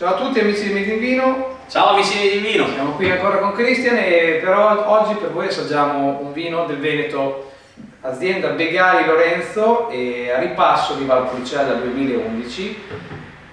Ciao a tutti amici di Made in Vino, Ciao amici di Vino! siamo qui ancora con Cristian e però oggi per voi assaggiamo un vino del Veneto, azienda Begari Lorenzo e a ripasso di Valpolicella 2011,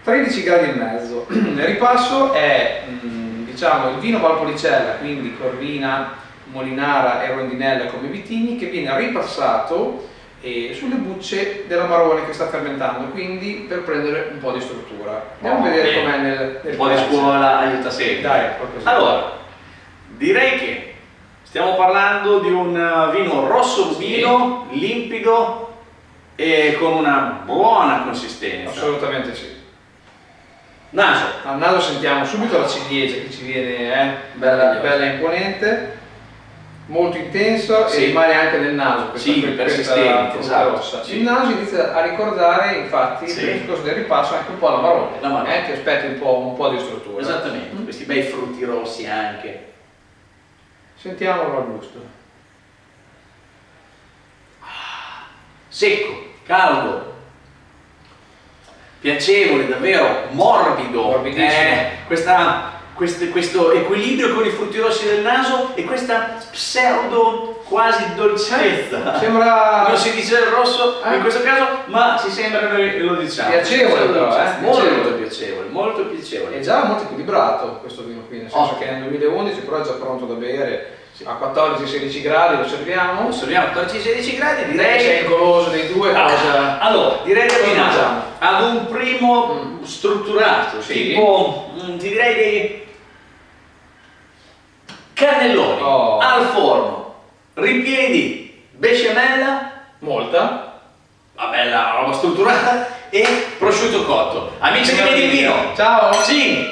13 gradi e mezzo. Il ripasso è mm, diciamo il vino Valpolicella, quindi Corvina, Molinara e Rondinella come vitigni che viene ripassato eh, sulle bucce dell'amarone che sta fermentando, quindi per prendere un po' di struttura. Andiamo Oh, a vedere com'è nel, nel Un po' di scuola aiuta sempre. Dai. Allora, direi che stiamo parlando di un vino rosso rubino, limpido e con una buona consistenza. Assolutamente sì. Naso, Al naso sentiamo subito la ciliegia che ci viene, eh, bella, bella imponente, molto intensa Sì. e rimane anche nel naso questa, Sì, persistente, esatto, sì. Il naso inizia a ricordare infatti Sì. per il discorso del ripasso anche un po' l'amarone, L'amarone. eh, che aspetti un po', un po' di struttura. esattamente, Mm. questi bei frutti rossi anche. Sentiamolo al gusto. Secco, caldo, piacevole, davvero morbido. Morbidissimo. Eh, questa- queste- questo equilibrio con i frutti rossi del naso e questa pseudo quasi dolcezza. Sembra Non si dice il rosso Eh? in questo caso, ma ci sembra noi lo diciamo. Piacevole però, eh? Molto Piacevole. piacevole, molto piacevole. È già molto equilibrato questo vino qui, nel senso Oh. che è nel 2011 però è già pronto da bere a 14-16 gradi, lo serviamo. Osserviamo 14-16 gradi, Direi che direi il goloso dei due, Ah, cosa... allora, direi mangiamo? ad un primo Mm. strutturato, Sì. tipo, mm, ti direi dei cannelloni Oh. al forno, ripieni di besciamella, Molta. la bella roba strutturata, e prosciutto cotto. Amici di Vedi in Vino, Ciao! sì,